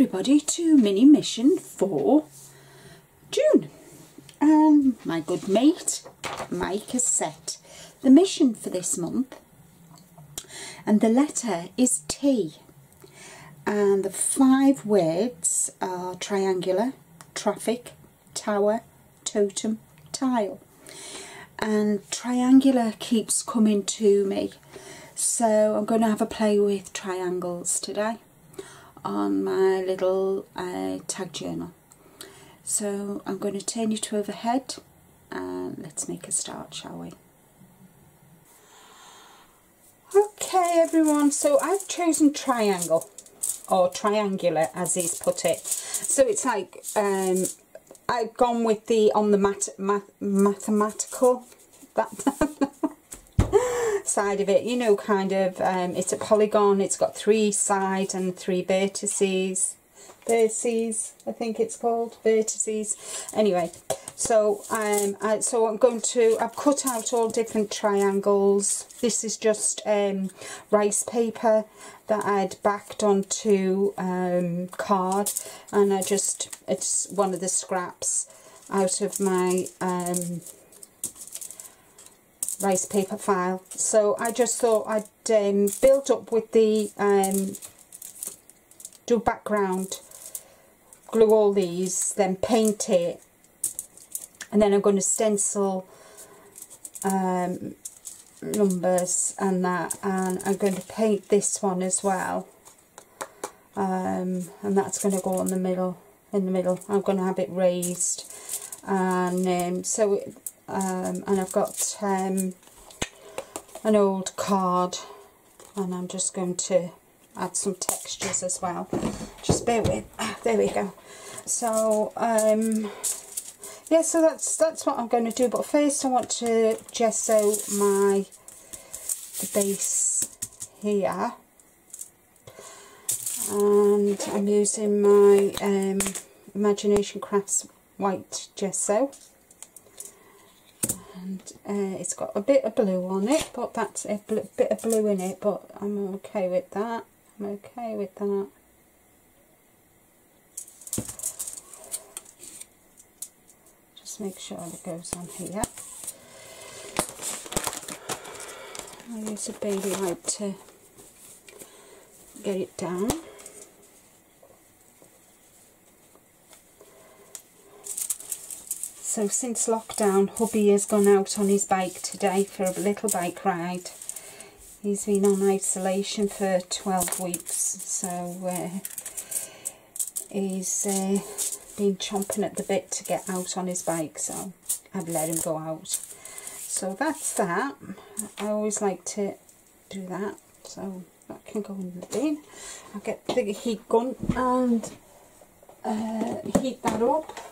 everybody to mini mission for June. And my good mate Mike has set the mission for this month and the letter is T. And the five words are triangular, traffic, tower, totem, tile. And triangular keeps coming to me. So I'm going to have a play with triangles today on my little uh, tag journal. So I'm going to turn you to overhead and let's make a start, shall we? Okay everyone, so I've chosen triangle or triangular as he's put it. So it's like um, I've gone with the on the mat, math, mathematical that side of it, you know, kind of, um, it's a polygon, it's got three sides and three vertices, vertices, I think it's called, vertices, anyway, so um, I, so I'm going to, I've cut out all different triangles, this is just um, rice paper that I'd backed onto um, card, and I just, it's one of the scraps out of my um, rice paper file. So I just thought I'd um, build up with the um, do background, glue all these, then paint it, and then I'm going to stencil um, numbers and that, and I'm going to paint this one as well. Um, and that's going to go in the middle. In the middle, I'm going to have it raised, and um, so it, um, and I've got um, an old card and I'm just going to add some textures as well. Just bear with ah, there we go. So um, yeah so that's that's what I'm going to do but first I want to gesso my base here. And I'm using my um, Imagination Crafts white gesso. And uh, it's got a bit of blue on it but that's a bit of blue in it but I'm okay with that. I'm okay with that. Just make sure it goes on here. I'll use a baby wipe to get it down So since lockdown, hubby has gone out on his bike today for a little bike ride. He's been on isolation for 12 weeks, so uh, he's uh, been chomping at the bit to get out on his bike, so I've let him go out. So that's that. I always like to do that, so that can go in the bin. I'll get the heat gun and uh, heat that up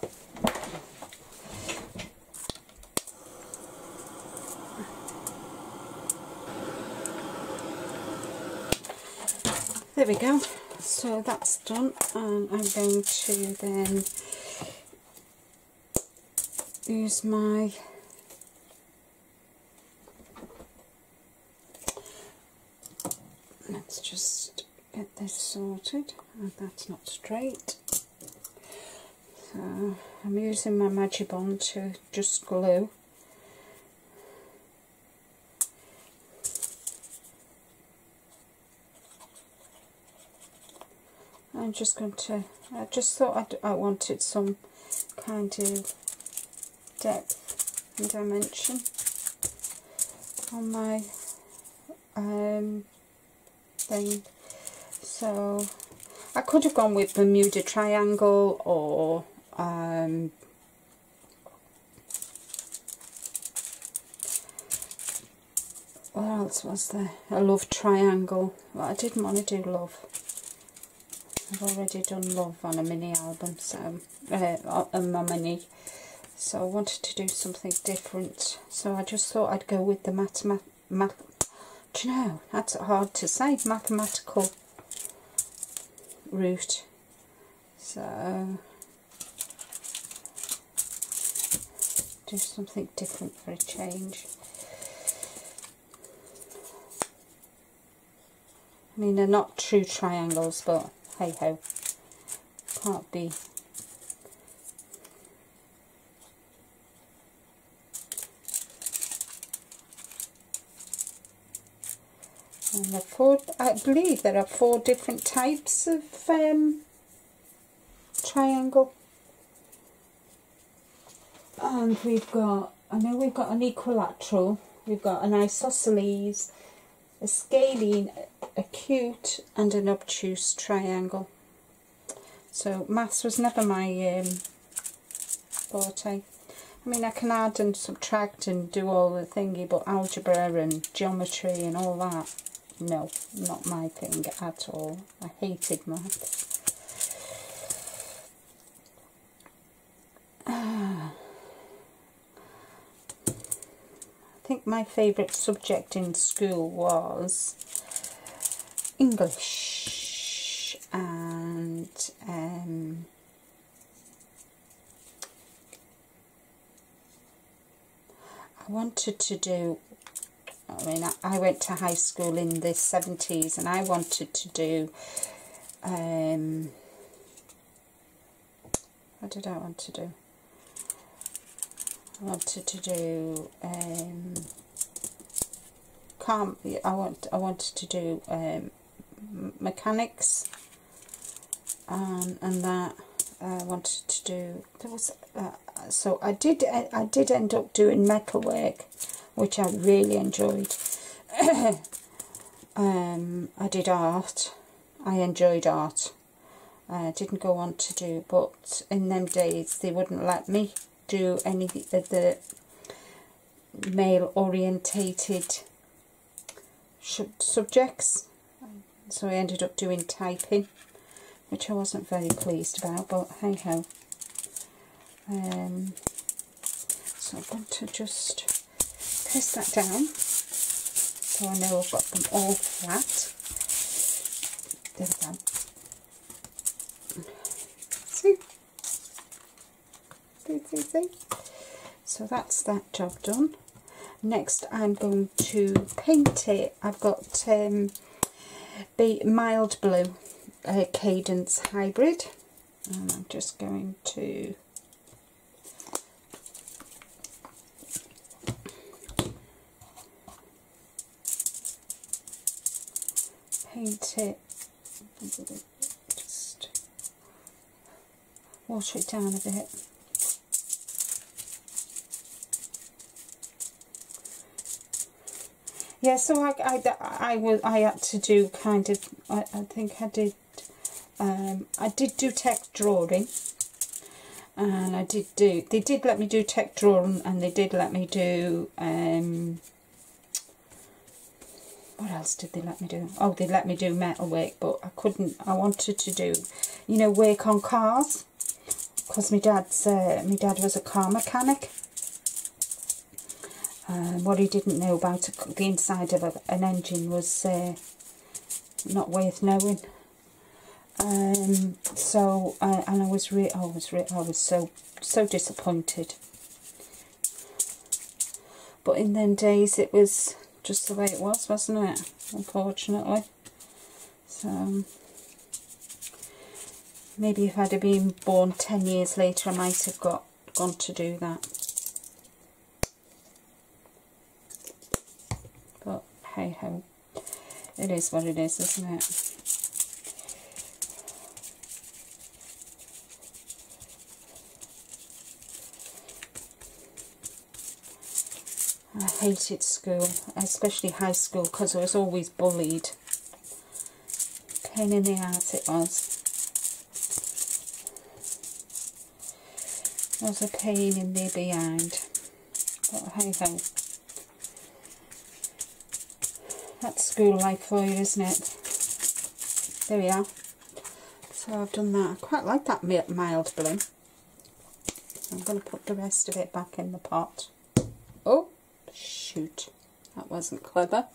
there we go. So that's done and I'm going to then use my let's just get this sorted. And that's not straight. So I'm using my Magibond to just glue I'm just going to, I just thought I'd, i wanted some kind of depth and dimension on my um, thing. So I could have gone with Bermuda Triangle or um, what else was there? A love triangle. Well, I didn't want to do love. I've already done Love on a mini album, so uh, on my mini, so I wanted to do something different. So I just thought I'd go with the mathemat math. Do you know that's hard to say mathematical route. So do something different for a change. I mean, they're not true triangles, but hey ho. can't and the four I believe there are four different types of um, triangle and we've got I know we've got an equilateral we've got an isosceles a scalene acute and an obtuse triangle. So maths was never my um, forte. I mean I can add and subtract and do all the thingy but algebra and geometry and all that no not my thing at all. I hated maths think my favourite subject in school was English and um, I wanted to do I mean I, went to high school in the 70s and I wanted to do um, what did I want to do I wanted to do um, calm. I want. I wanted to do um, mechanics, um, and that I wanted to do. There was uh, so I did. I did end up doing metalwork, which I really enjoyed. um, I did art. I enjoyed art. I didn't go on to do, but in them days they wouldn't let me do any of the male orientated subjects. So I ended up doing typing which I wasn't very pleased about but hey ho. Um, so I'm going to just press that down. So I know I've got them all flat. There we go So that's that job done. Next I'm going to paint it. I've got um, the mild blue uh, Cadence Hybrid. And I'm just going to paint it just water it down a bit yeah so I, I, I, was, I had to do kind of I, I think I did um, I did do tech drawing. And I did do they did let me do tech drawing and they did let me do um, what else did they let me do? Oh they let me do metal work but I couldn't I wanted to do you know work on cars. Because my dad's uh, my dad was a car mechanic um, what he didn't know about the inside of a, an engine was uh, not worth knowing. Um, so, uh, and I was re I was re I was so so disappointed. But in them days, it was just the way it was, wasn't it? Unfortunately. So, maybe if I'd have been born 10 years later, I might have got gone to do that. Hey ho. It is what it is, isn't it? I hated school, especially high school, because I was always bullied. Pain in the ass it was. It was a pain in the behind. But hey ho. That's school life for you, isn't it? There we are. So I've done that. I quite like that mild blue. I'm going to put the rest of it back in the pot. Oh, shoot. That wasn't clever.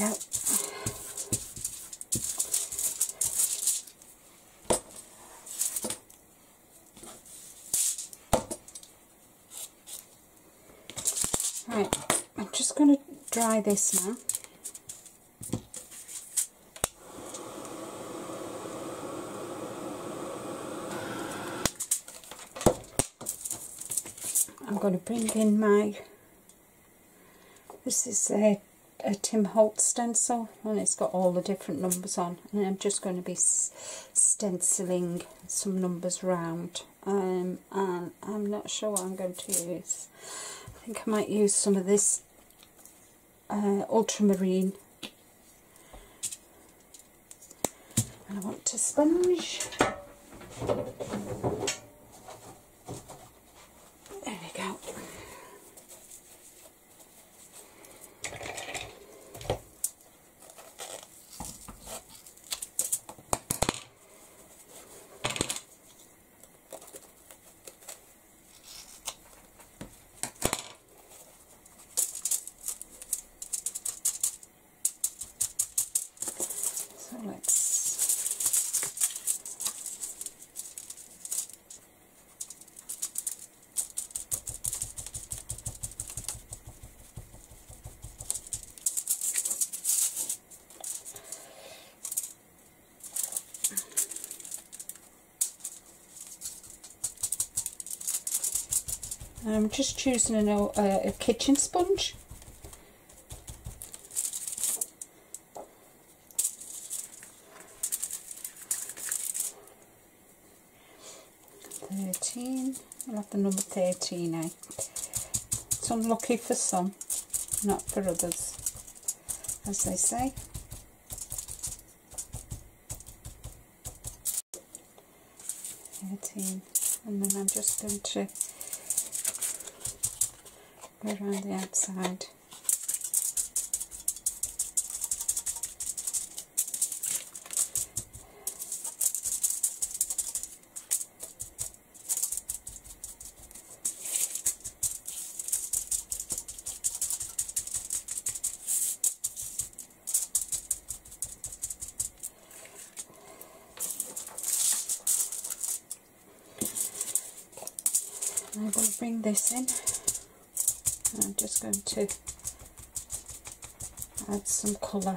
Right, I'm just going to dry this now. I'm going to bring in my, this is a, a Tim Holtz stencil and it's got all the different numbers on. And I'm just going to be stenciling some numbers round. Um, and I'm not sure what I'm going to use. I think I might use some of this uh, ultramarine. And I want to sponge I'm just choosing a, uh, a kitchen sponge. Thirteen. I'll the number thirteen. It's unlucky for some, not for others, as they say. Thirteen, and then I'm just going to around the outside. I will bring this in I'm just going to add some colour.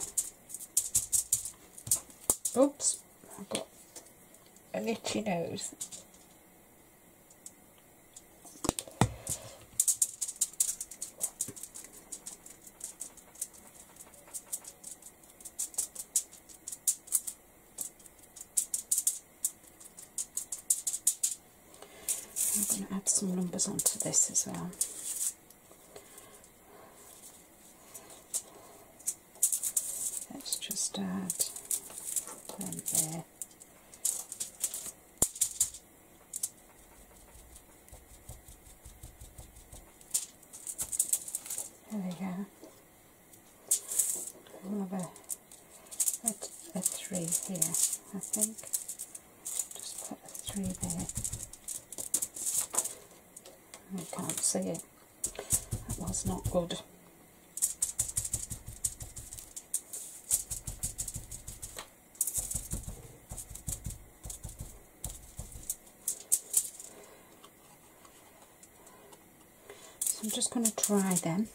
Oops, I've got an itchy nose. I'm going to add some numbers onto this as well. start from there. We'll have a, a, a three here, I think. Just put a three there. I can't see it. That was not good. I'm just going to try them.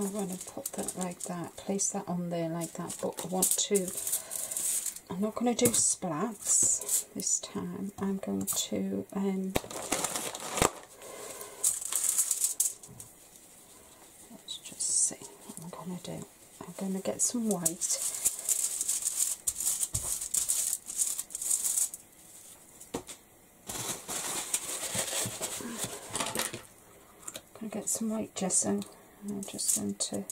I'm going to put that like that, place that on there like that, but I want to, I'm not going to do splats this time, I'm going to um, let's just see what I'm going to do. I'm going to get some white. I'm going to get some white gesso. I'm just going to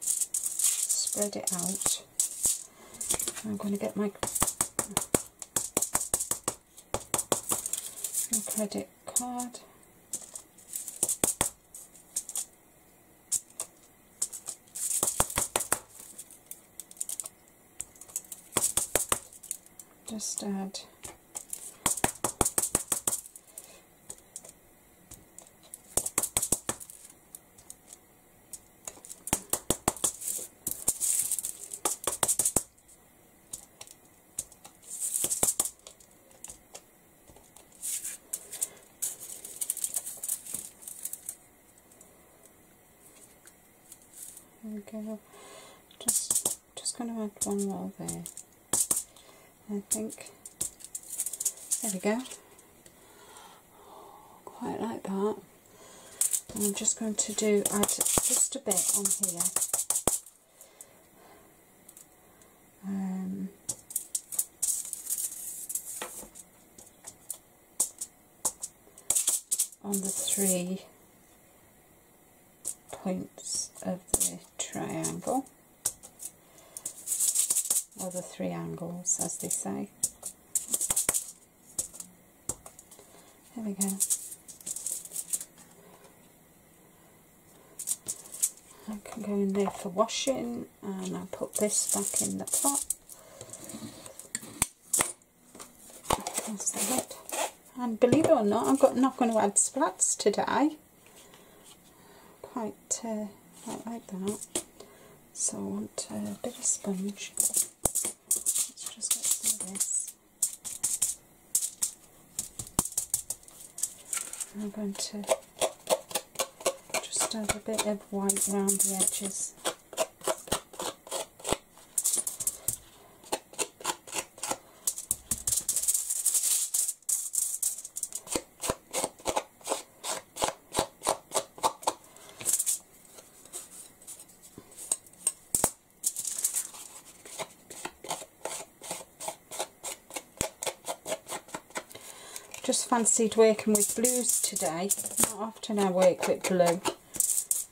spread it out. I'm going to get my, my credit card. just add one more there. I think. There we go. Quite like that. And I'm just going to do add just a bit on here. Um, on the three points of the triangle or the three angles as they say. There we go. I can go in there for washing and I'll put this back in the pot. That's the lid and believe it or not I'm not going to add splats today. Quite, uh, quite like that. So I want a bit of sponge. I'm going to just add a bit of white around the edges. Just fancied working with blues today. Not often I work with blue,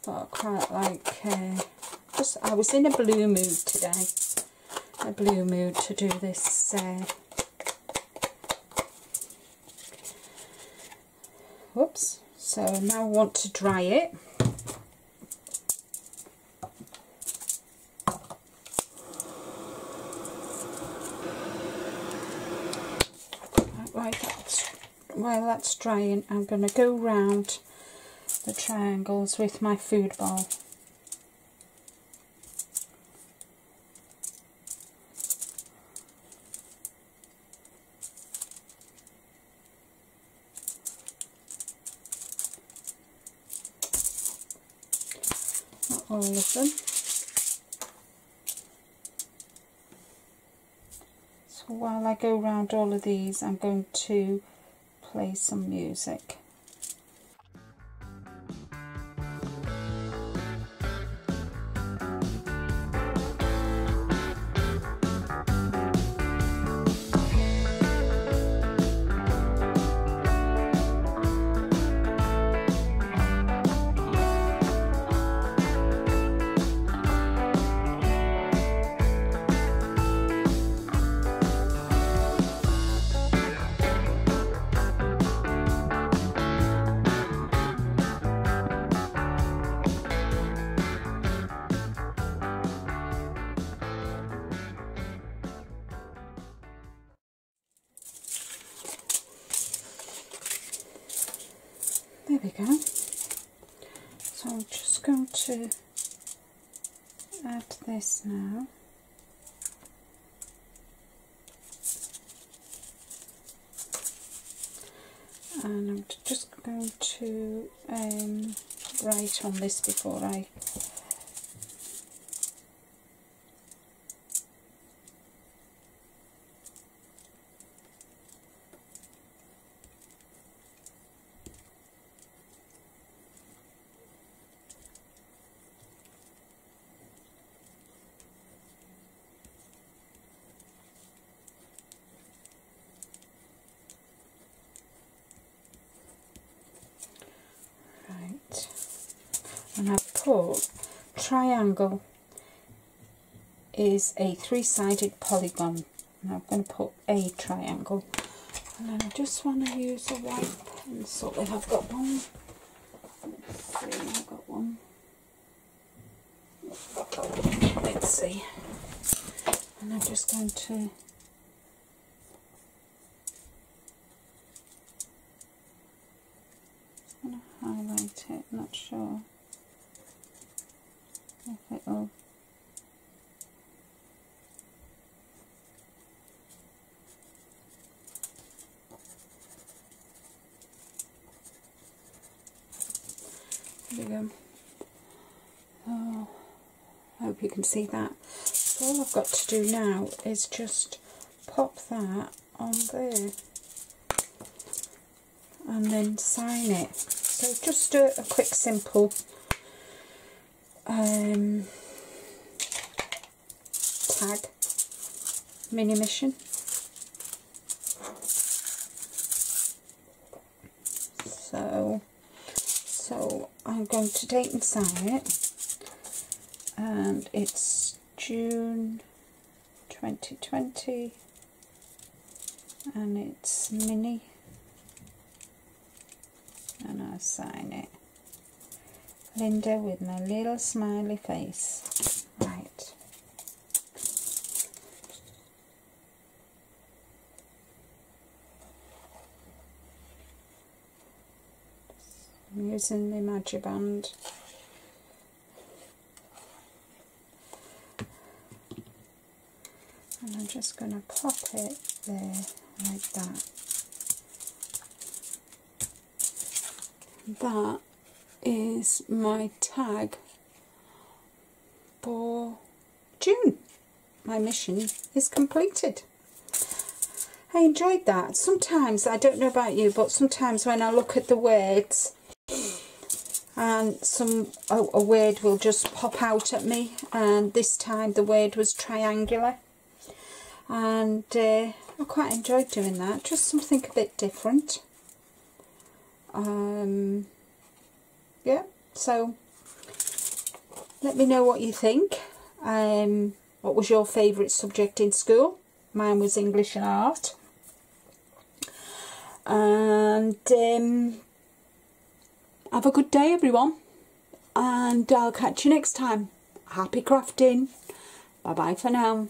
but I quite like, uh, just, I was in a blue mood today. A blue mood to do this uh, whoops so now I want to dry it while that's drying I'm going to go round the triangles with my food ball. All of them. So while I go round all of these I'm going to play some music. Add this now. And I'm just going to um, write on this before I and I put triangle is a three-sided polygon. And I'm going to put a triangle. And then I just want to use a white pencil. If I've got one. Let's see I've got one. Let's see. And I'm just going to I'm going to highlight it not sure. See that. So all I've got to do now is just pop that on there and then sign it. So just do a quick simple um, tag mini mission. So, so I'm going to date and sign it, and it's June 2020, and it's mini, and I sign it. Linda with my little smiley face. Right. I'm using the Magiband. And I'm just going to pop it there like that. That is my tag for June. My mission is completed. I enjoyed that. Sometimes, I don't know about you, but sometimes when I look at the words and some a, a word will just pop out at me and this time the word was triangular and uh, I quite enjoyed doing that. Just something a bit different. Um, yeah, so let me know what you think. Um, what was your favourite subject in school? Mine was English and art. And um, have a good day, everyone. And I'll catch you next time. Happy crafting. Bye bye for now.